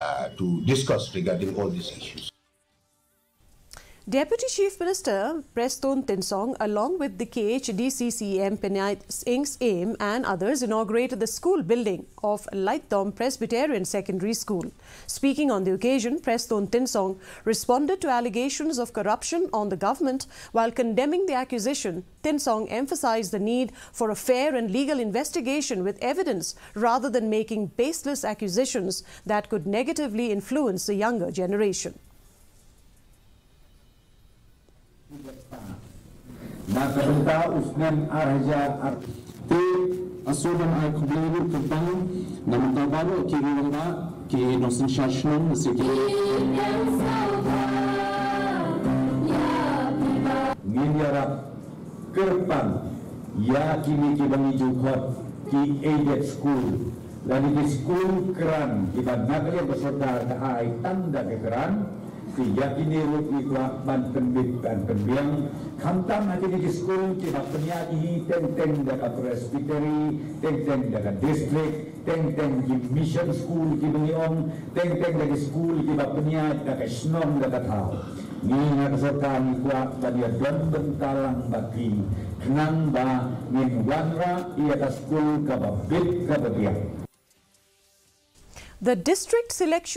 uh, to discuss regarding all these issues. Deputy Chief Minister Preston Tinsong, along with the KHDCCM Penait Inks AIM and others, inaugurated the school building of Lightdom Presbyterian Secondary School. Speaking on the occasion, Preston Tinsong responded to allegations of corruption on the government while condemning the accusation. Tinsong emphasized the need for a fair and legal investigation with evidence rather than making baseless accusations that could negatively influence the younger generation. Nakabenta Usman Arhaja Te asudan ay kubliru tentang nama tabaru kiri wanda ki nosin shashnan siki Ngiyarap Kerpan Ya kini ki bangi jukhot Ki aided school. Lani ki school keran Ki banyak yang bersaudara ke ai tanda ke keran Ki ya kini rut ki kuat ban tembik dan tembiang Kamtam hati ki school Ki bak penyaki Teng-teng dekat presbytery Teng-teng dekat district Teng-teng ki mission school Ki bangi om Teng-teng dekat school Ki bak penyaki dekat snom dekat hau. Ni nga kasertaan kuat badia don bentalang bagi. Kenang ba ngin wanra ia ta school ka babit ka badia The district selection